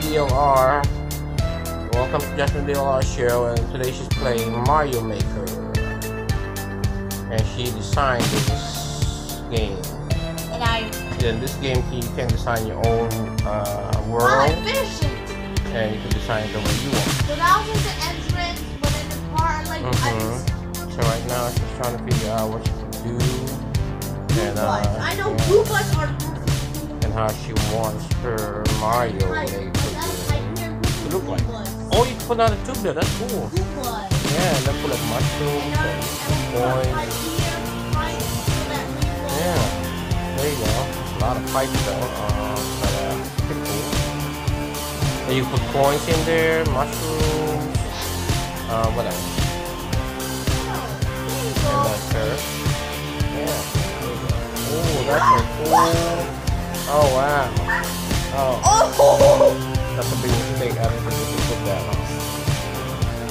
DLR. Welcome to Jasmine DLR show, and today she's playing Mario Maker. And she designed this game. And I, In this game, you can design your own uh, world, it. and you can design it the way you want. So that was the entrance, but in the part, like, I just, So right now, she's trying to figure out what she can do, and uh, I know yeah, Goombas are how she wants her Mario Like, Maker that's- I game. hear to look like. Oh, you can put on a tube there. That's cool. Yeah, and then put like mushrooms and coins. put here, right, so that we will- Yeah, there you go. A lot of pipes though. Uh, but uh, pretty cool. And you put coins in there, mushrooms, uh, what else? And that's her. Yeah. there you go. Ooh, that's so cool. Oh wow. Oh, Oh! that's a big mistake. I didn't think you should put that on.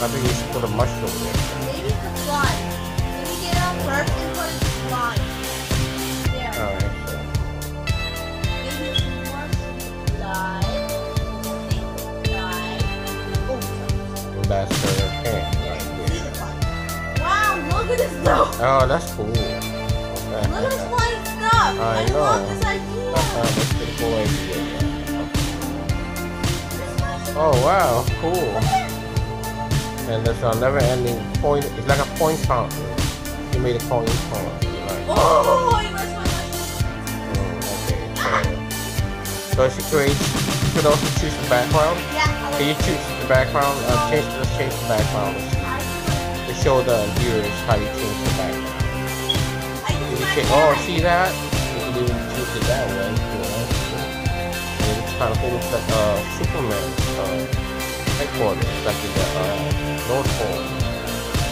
I think you should put a mushroom there. Maybe it's a slide. Let get it on first and put it in. Alright, so. Maybe it's more slide. Slide. Oh, That's her hand right there. Wow, look at this stuff. Oh, that's cool. Look at this Okay. I I, love know. this idea. That's pretty cool idea. Oh wow, cool. And there's a never ending point it's like a point fountain. You made a coin fountain, right? Oh, I missed my mushroom. Okay, so she creates you could also choose the background. Yeah. Can you choose the background? Uh, change let's change the background to show the viewers how you change the background. Can, oh, see that? You can even choose it that way. You know? And it's kind of cool. It's like uh, Superman uh, headquarters, like in the uh, North Pole.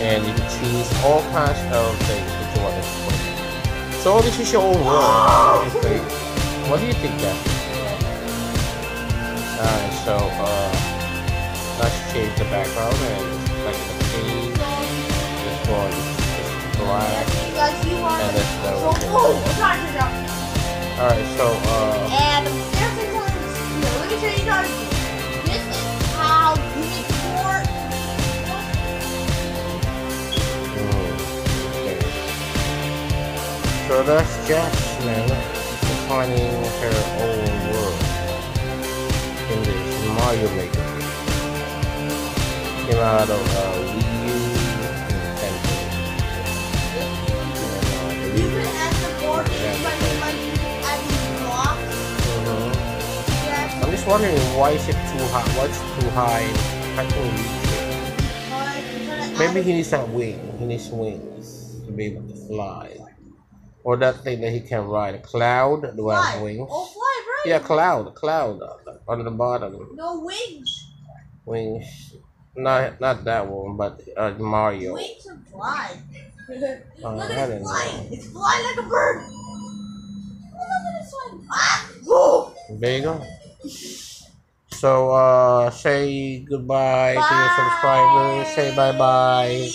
And you can choose all kinds of things that you want to put. So this is your own world. What do you think, Jeff? Alright, so uh, let's change the background and like the scene. This one is black. Yes, guys, you are. And it's the- So, oh, we're trying to figure out. Alright, so uh, And let me show you how to do it. This is how you make hmm, okay. So that's Jasmine defining her own world in this Mario Maker. Came out of uh, just wondering why is it too high? What's too high? How can we reach it? but you're gonna Maybe he needs that wing. He needs wings to be able to fly. Or that thing that he can ride. A cloud will fly. have wings. Oh, fly, right? Yeah, cloud. Cloud uh, on the bottom. No wings. Wings. Not not that one, but uh, Mario. Wings and fly. Uh, look I at it flying. It's flying like a bird. Oh, look at this one. Ah! Oh! There you go. So, uh, say goodbye bye. to your subscribers. Say bye-bye.